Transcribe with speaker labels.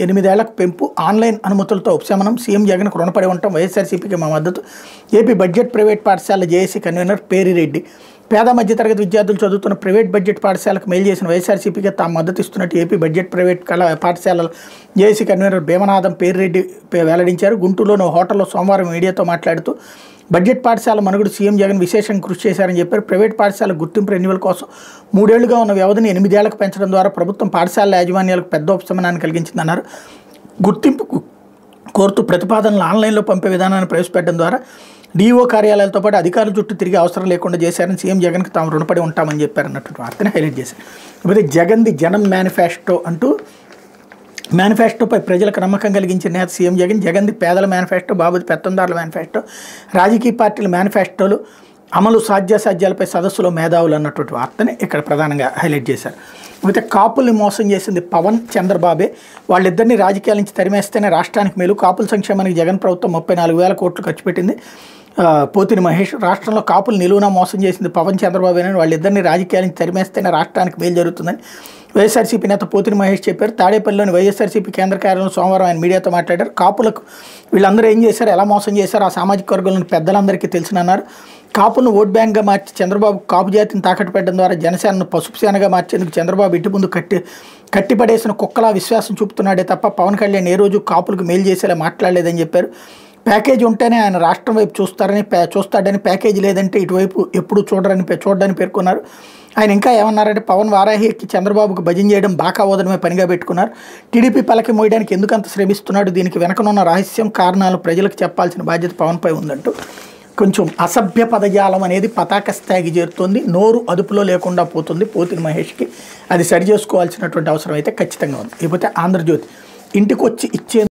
Speaker 1: ఎనిమిదేళ్ళకు పెంపు ఆన్లైన్ అనుమతులతో ఉపశమనం సీఎం జగన్కు రుణపడి ఉంటాం వైఎస్ఆర్సీపీకి మా మద్దతు ఏపీ బడ్జెట్ ప్రైవేట్ పాఠశాల జేఏసీ కన్వీనర్ పేరిరెడ్డి. పేద మధ్యతరగతి విద్యార్థులు చదువుతున్న ప్రైవేట్ బడ్జెట్ పాఠశాలకు మేలు చేసిన వైఎస్ఆర్సీపీకి తాము మద్దతు ఇస్తున్నట్టు ఏపీ బడ్జెట్ ప్రైవేట్ కళా పాఠశాలల జేఏసీ కన్వీనర్ భీమనాథం పేరిరెడ్డి వెల్లడించారు. గుంటూరులోని హోటల్లో సోమవారం మీడియాతో మాట్లాడుతూ బడ్జెట్ పాఠశాల మనుగుడు సీఎం జగన్ విశేషంగా కృషి చేశారని చెప్పారు. ప్రైవేట్ పాఠశాల గుర్తింపు రెన్యువల్ కోసం మూడేళ్ళుగా ఉన్న వ్యవధిని ఎనిమిదేళ్ళకు పెంచడం ద్వారా ప్రభుత్వం పాఠశాల యాజమాన్యాలకు పెద్ద ఉపశమనాన్ని కలిగించిందన్నారు. గుర్తింపుకు కోరుతూ ప్రతిపాదనలు ఆన్లైన్లో పంపే విధానాన్ని ప్రవేశపెట్టడం ద్వారా డీఓ కార్యాలయాలతో పాటు అధికారుల చుట్టూ తిరిగి అవసరం లేకుండా చేశారని సీఎం జగన్కి తాము రుణపడి ఉంటామని చెప్పారు అన్నట్టు వార్తని హైలైట్ చేశారు. ఇకపోతే జగన్ది జనం మేనిఫెస్టో అంటూ మేనిఫెస్టోపై ప్రజలకు నమ్మకం కలిగించిన నేత సీఎం జగన్ జగన్ది పేదల మేనిఫెస్టో బాబుది పెత్తందారుల మేనిఫెస్టో రాజకీయ పార్టీల మేనిఫెస్టోలు అమలు సాధ్యాసాధ్యాలపై సదస్సులో మేధావులు అన్నటువంటి వార్తని ఇక్కడ ప్రధానంగా హైలైట్ చేశారు. అయితే కాపుల్ని మోసం చేసింది పవన్ చంద్రబాబే. వాళ్ళిద్దరిని రాజకీయాల నుంచి తరిమేస్తేనే రాష్ట్రానికి మేలు. కాపుల సంక్షేమానికి జగన్ ప్రభుత్వం ముప్పై నాలుగు వేల కోట్లు ఖర్చు పెట్టింది. పోతిని మహేష్ రాష్ట్రంలో కాపులు నిలువునా మోసం చేసింది పవన్ చంద్రబాబు వాళ్ళిద్దరిని రాజకీయాల నుంచి తరిమేస్తేనే రాష్ట్రానికి మేలు జరుగుతుందని వైఎస్ఆర్సీపీ నేత పోతిని మహేష్ చెప్పారు. తాడేపల్లిలోని వైఎస్ఆర్సీపీ కేంద్ర కార్యాలయంలో సోమవారం ఆయన మీడియాతో మాట్లాడారు. కాపులకు వీళ్ళందరూ ఏం చేశారు? ఎలా మోసం చేశారు? ఆ సామాజిక వర్గంలోని పెద్దలందరికీ తెలిసినన్నారు. కాపును ఓట్ బ్యాంక్గా మార్చి చంద్రబాబు కాపు జాతిని తాకట్టు పెట్టడం ద్వారా జనసేనను పసుపు సేనగా మార్చేందుకు చంద్రబాబు ఇంటి ముందు కట్టి కట్టిపడేసిన కుక్కలా విశ్వాసం చూపుతున్నాడే తప్ప పవన్ కళ్యాణ్ ఏ రోజు కాపులకు మేలు చేసేలా మాట్లాడలేదని చెప్పారు. ప్యాకేజ్ ఉంటేనే ఆయన రాష్ట్రం వైపు చూస్తారని ప్యా- చూస్తాడని ప్యాకేజ్ లేదంటే ఇటువైపు ఎప్పుడు చూడరని పే- చూడడని పేర్కొన్నారు. ఆయన ఇంకా ఏమన్నారంటే పవన్ వారాహికి చంద్రబాబుకు భజన చేయడం బాకా ఓదడమే పనిగా పెట్టుకున్నారు. టీడీపీ పలకి మోయడానికి ఎందుకంత శ్రమిస్తున్నాడు? దీనికి వెనకనున్న రహస్యం కారణాలు ప్రజలకు చెప్పాల్సిన బాధ్యత పవన్పై ఉందంటూ కొంచెం అసభ్య పదజాలం అనేది పతాక స్థాయికి చేరుతుంది. నోరు అదుపులో లేకుండా పోతుంది పోతిన మహేష్కి. అది సరి చేసుకోవాల్సినటువంటి అవసరం అయితే ఖచ్చితంగా ఉంది. లేకపోతే ఆంధ్రజ్యోతి ఇంటికి వచ్చి ఇచ్చే